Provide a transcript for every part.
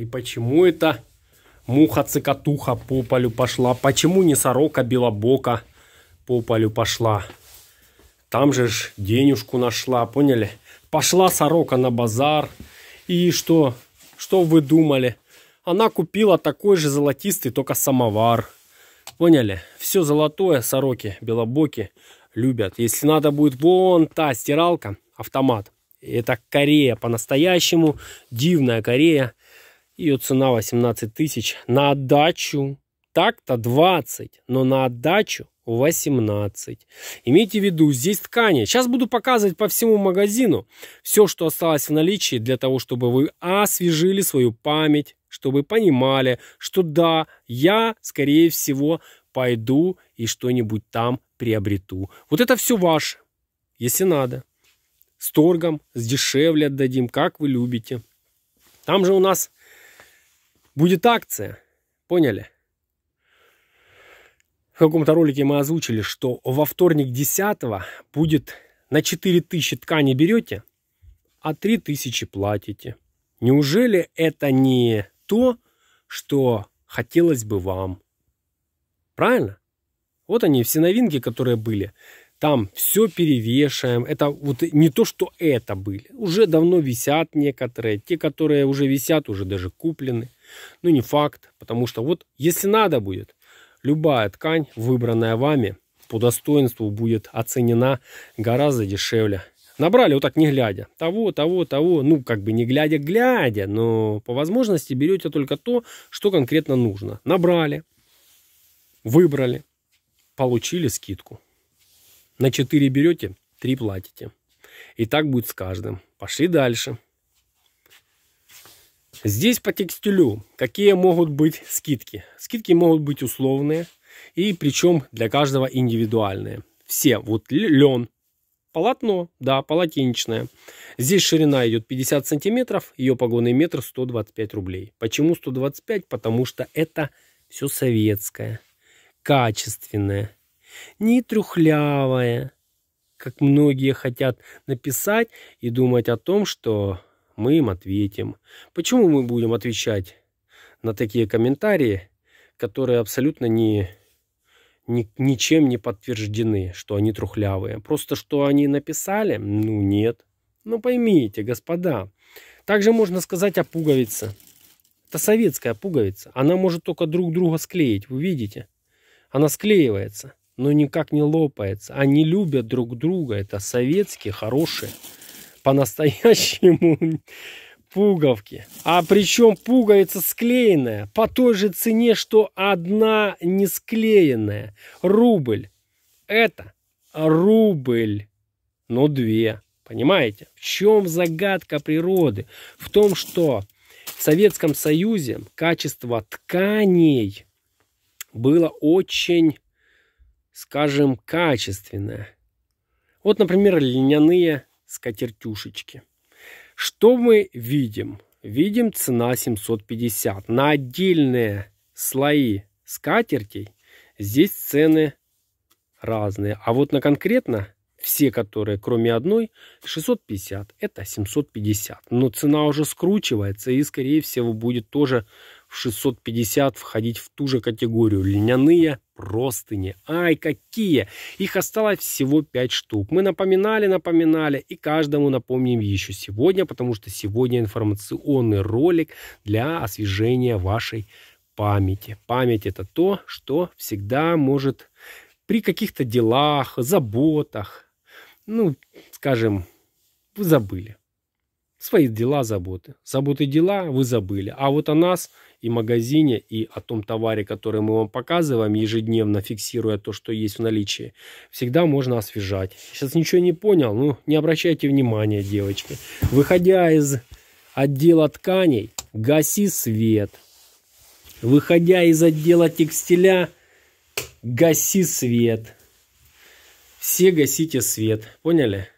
И почему это муха-цикатуха по полю пошла? Почему не сорока-белобока по полю пошла? Там же ж денежку нашла, поняли? Пошла сорока на базар. И что? Что вы думали? Она купила такой же золотистый, только самовар. Поняли? Все золотое сороки, белобоки любят. Если надо будет вон та стиралка, автомат. Это Корея по-настоящему. Дивная Корея. Ее цена 18 тысяч. На отдачу. Так-то 20, но на отдачу 18. Имейте в виду, здесь ткани. Сейчас буду показывать по всему магазину все, что осталось в наличии, для того, чтобы вы освежили свою память, чтобы понимали, что да, я, скорее всего, пойду и что-нибудь там приобрету. Вот это все ваше, если надо. С торгом, с дешевле отдадим, как вы любите. Там же у нас будет акция, поняли? В каком-то ролике мы озвучили, что во вторник 10 будет на 4000 ткани берете, а 3000 платите. Неужели это не то, что хотелось бы вам? Правильно? Вот они, все новинки, которые были. Там все перевешаем. Это вот не то, что это были. Уже давно висят некоторые. Те, которые уже висят, уже даже куплены. Ну, не факт. Потому что вот, если надо будет, любая ткань, выбранная вами, по достоинству будет оценена гораздо дешевле. Набрали вот так не глядя. Того, того, того. Ну, как бы не глядя, глядя. Но по возможности берете только то, что конкретно нужно. Набрали. Выбрали. Получили скидку. На 4 берете, 3 платите. И так будет с каждым. Пошли дальше. Здесь по текстилю какие могут быть скидки? Скидки могут быть условные. И причем для каждого индивидуальные. Все. Вот лен. Полотно, да, полотенечное. Здесь ширина идет 50 сантиметров, ее погонный метр 125 рублей. Почему 125? Потому что это все советское качественное, не трухлявое, как многие хотят написать и думать о том, что мы им ответим. Почему мы будем отвечать на такие комментарии, которые абсолютно не, ни, ничем не подтверждены, что они трухлявые? Просто что они написали? Ну нет. Ну поймите, господа. Также можно сказать о пуговице. Это советская пуговица. Она может только друг друга склеить, вы видите? Она склеивается, но никак не лопается. Они любят друг друга. Это советские, хорошие, по-настоящему пуговки. А причем пуговица склеенная по той же цене, что одна не склеенная. Рубль. Это рубль, но две. Понимаете? В чем загадка природы? В том, что в Советском Союзе качество тканей было очень, скажем, качественное. Вот, например, льняные скатертюшечки. Что мы видим? Видим цена 750. На отдельные слои скатертей здесь цены разные. А вот на конкретно все, которые кроме одной, 650. Это 750. Но цена уже скручивается и, скорее всего, будет тоже в 650 входить в ту же категорию. Льняные простыни. Ай, какие! Их осталось всего 5 штук. Мы напоминали, напоминали и каждому напомним еще сегодня, потому что сегодня информационный ролик для освежения вашей памяти. Память это то, что всегда может при каких-то делах, заботах, ну, скажем, вы забыли. Свои дела, заботы. Заботы, дела вы забыли. А вот о нас и магазине, и о том товаре, который мы вам показываем, ежедневно фиксируя то, что есть в наличии, всегда можно освежать. Сейчас ничего не понял, ну, не обращайте внимания, девочки. Выходя из отдела тканей, гаси свет. Выходя из отдела текстиля, гаси свет. Все гасите свет. Поняли?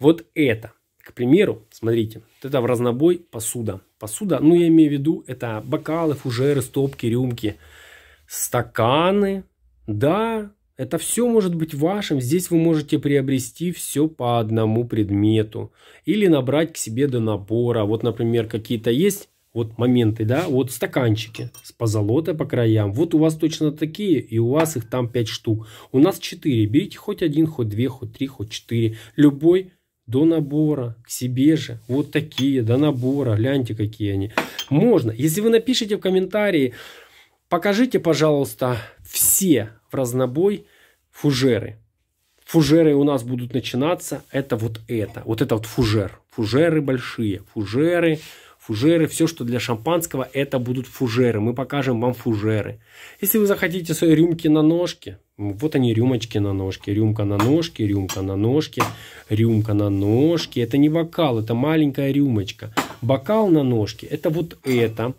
Вот это. К примеру, смотрите, вот это в разнобой посуда. Посуда, ну я имею в виду, это бокалы, фужеры, стопки, рюмки, стаканы. Да, это все может быть вашим. Здесь вы можете приобрести все по одному предмету. Или набрать к себе до набора. Вот, например, какие-то есть вот моменты, да, вот стаканчики с позолотой по краям. Вот у вас точно такие, и у вас их там 5 штук. У нас 4. Берите хоть один, хоть две, хоть три, хоть четыре. Любой до набора, к себе же. Вот такие, до набора. Гляньте, какие они. Можно. Если вы напишите в комментарии, покажите, пожалуйста, все в разнобой фужеры. Фужеры у нас будут начинаться. Это вот это. Вот это вот фужер. Фужеры большие. Фужеры фужеры, все, что для шампанского, это будут фужеры. Мы покажем вам фужеры. Если вы захотите свои рюмки на ножке, вот они рюмочки на ножке, рюмка на ножке, рюмка на ножке, рюмка на ножке. Это не бокал, это маленькая рюмочка. Бокал на ножке, это вот это.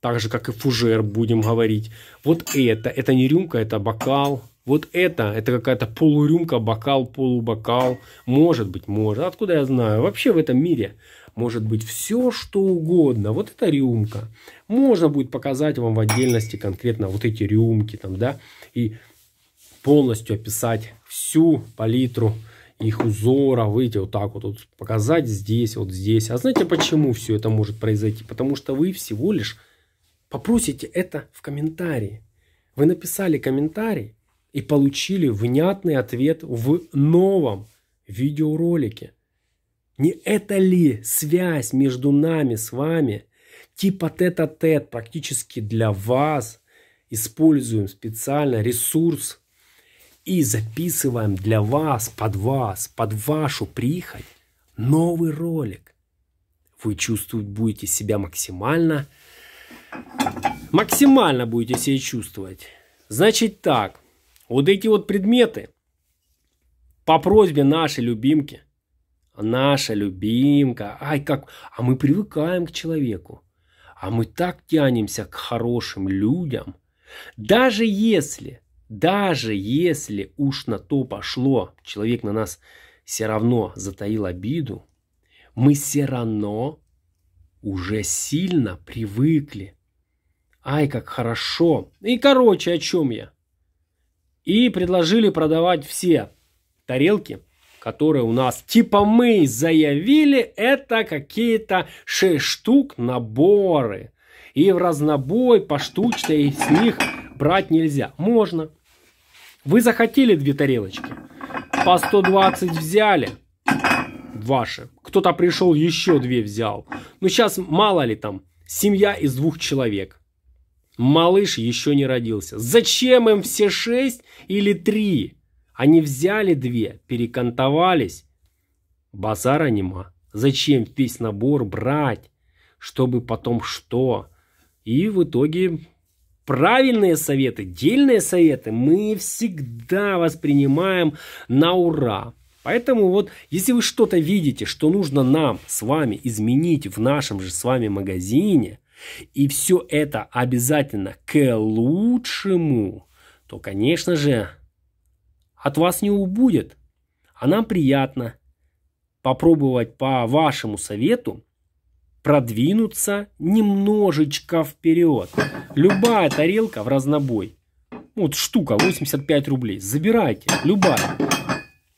Так же, как и фужер, будем говорить. Вот это, это не рюмка, это бокал. Вот это, это какая-то полурюмка, бокал, полубокал. Может быть, может. Откуда я знаю? Вообще в этом мире может быть все, что угодно. Вот эта рюмка. Можно будет показать вам в отдельности конкретно вот эти рюмки там, да, и полностью описать всю палитру их узора, выйти вот так вот, вот показать здесь, вот здесь. А знаете, почему все это может произойти? Потому что вы всего лишь попросите это в комментарии. Вы написали комментарий и получили внятный ответ в новом видеоролике. Не это ли связь между нами с вами? Типа тет-а-тет практически для вас. Используем специально ресурс и записываем для вас, под вас, под вашу прихоть новый ролик. Вы чувствовать будете себя максимально, максимально будете себя чувствовать. Значит так, вот эти вот предметы по просьбе нашей любимки – наша любимка. Ай, как... А мы привыкаем к человеку. А мы так тянемся к хорошим людям. Даже если, даже если уж на то пошло, человек на нас все равно затаил обиду, мы все равно уже сильно привыкли. Ай, как хорошо. И короче, о чем я? И предложили продавать все тарелки – которые у нас, типа мы заявили, это какие-то 6 штук наборы. И в разнобой поштучно из них брать нельзя. Можно. Вы захотели две тарелочки. По 120 взяли. Ваши. Кто-то пришел, еще две взял. Ну сейчас мало ли там. Семья из двух человек. Малыш еще не родился. Зачем им все шесть или три? Они взяли две, перекантовались. Базара нема. Зачем весь набор брать? Чтобы потом что? И в итоге правильные советы, дельные советы мы всегда воспринимаем на ура. Поэтому вот, если вы что-то видите, что нужно нам с вами изменить в нашем же с вами магазине, и все это обязательно к лучшему, то, конечно же, от вас не убудет. А нам приятно попробовать по вашему совету продвинуться немножечко вперед. Любая тарелка в разнобой. Вот штука 85 рублей. Забирайте. Любая.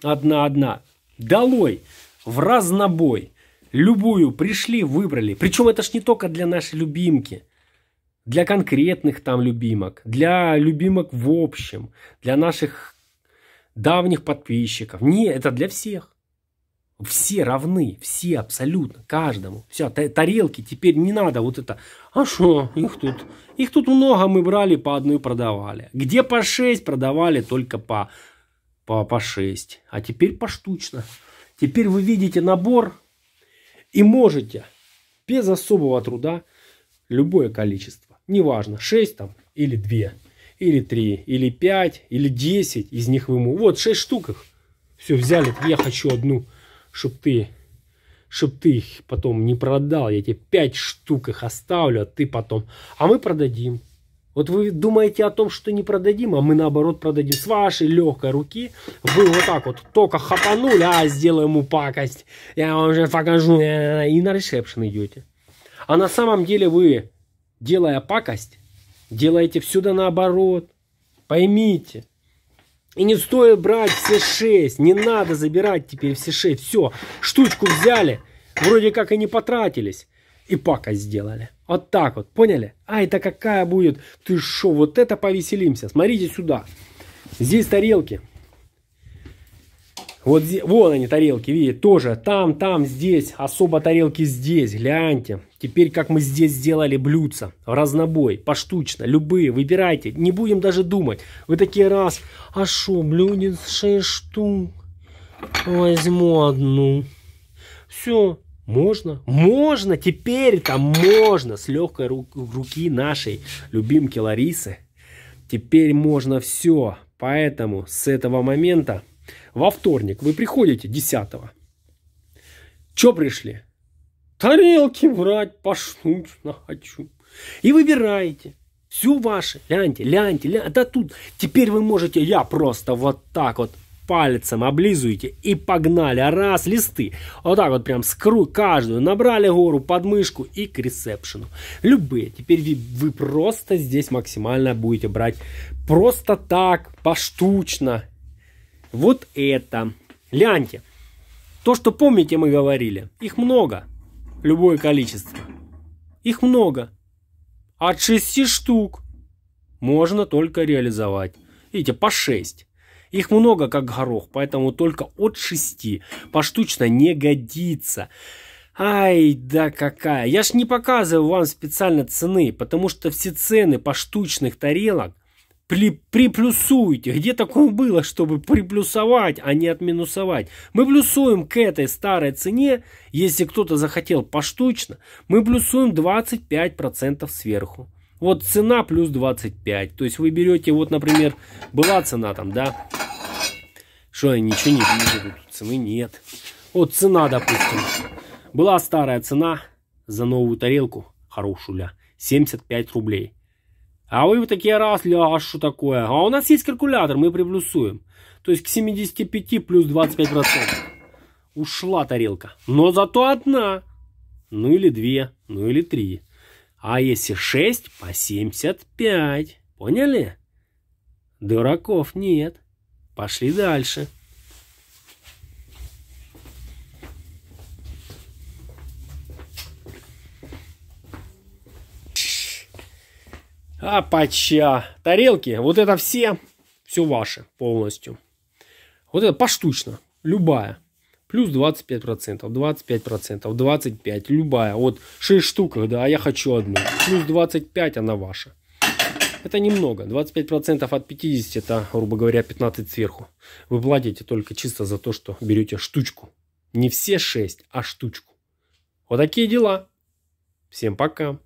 Одна-одна. Долой. В разнобой. Любую пришли, выбрали. Причем это ж не только для нашей любимки. Для конкретных там любимок. Для любимок в общем. Для наших давних подписчиков. Не, это для всех. Все равны, все абсолютно, каждому. Все, тарелки теперь не надо вот это. А что, их тут, их тут много мы брали, по одной продавали. Где по 6 продавали только по, по, по 6. А теперь поштучно. Теперь вы видите набор и можете без особого труда любое количество. Неважно, 6 там или 2 или 3, или 5, или 10 из них выму. Вот 6 штук их. Все, взяли. Я хочу одну, чтоб ты, чтоб ты их потом не продал. Я тебе 5 штук их оставлю, а ты потом. А мы продадим. Вот вы думаете о том, что не продадим, а мы наоборот продадим. С вашей легкой руки вы вот так вот только хапанули, а сделаю ему пакость. Я вам уже покажу. И на ресепшн идете. А на самом деле вы, делая пакость, делаете все да наоборот. Поймите. И не стоит брать все шесть. Не надо забирать теперь все шесть. Все, штучку взяли. Вроде как и не потратились. и пакость сделали. Вот так вот, поняли? А это какая будет? Ты шо, вот это повеселимся. Смотрите сюда. Здесь тарелки. Вот здесь, вон они тарелки, видите, тоже там, там, здесь, особо тарелки здесь, гляньте. Теперь как мы здесь сделали блюдца, в разнобой, поштучно, любые, выбирайте, не будем даже думать. Вы такие раз, а шо, блюдец 6 штук, возьму одну. Все, можно, можно, теперь там можно, с легкой руки нашей любимки Ларисы. Теперь можно все, поэтому с этого момента во вторник вы приходите 10 -го. Чё пришли? Тарелки брать, пошнуть хочу. И выбираете. Все ваше. Ляньте, ляньте, ляньте. Да тут теперь вы можете, я просто вот так вот пальцем облизываете и погнали. Раз, листы. Вот так вот прям скру каждую. Набрали гору под мышку и к ресепшену. Любые. Теперь вы, вы просто здесь максимально будете брать просто так, поштучно вот это. Гляньте. То, что помните, мы говорили. Их много. Любое количество. Их много. От 6 штук можно только реализовать. Видите, по 6. Их много, как горох, поэтому только от 6. Поштучно не годится. Ай, да какая. Я ж не показываю вам специально цены, потому что все цены поштучных тарелок при, приплюсуйте. Где такое было, чтобы приплюсовать, а не отминусовать? Мы плюсуем к этой старой цене, если кто-то захотел поштучно, мы плюсуем 25% сверху. Вот цена плюс 25. То есть вы берете, вот, например, была цена там, да? Что я ничего не вижу, цены нет. Вот цена, допустим. Была старая цена за новую тарелку, хорошую, ля, 75 рублей. А вы такие раз, а что такое? А у нас есть калькулятор, мы приплюсуем. То есть к 75 плюс 25%. Ушла тарелка. Но зато одна. Ну или две, ну или три. А если 6 по 75. Поняли? Дураков нет. Пошли дальше. Апача. Тарелки, вот это все, все ваше полностью. Вот это поштучно, любая. Плюс 25%, 25%, 25%, любая. Вот 6 штук, да, а я хочу одну. Плюс 25, она ваша. Это немного. 25% от 50, это, грубо говоря, 15 сверху. Вы платите только чисто за то, что берете штучку. Не все 6, а штучку. Вот такие дела. Всем пока.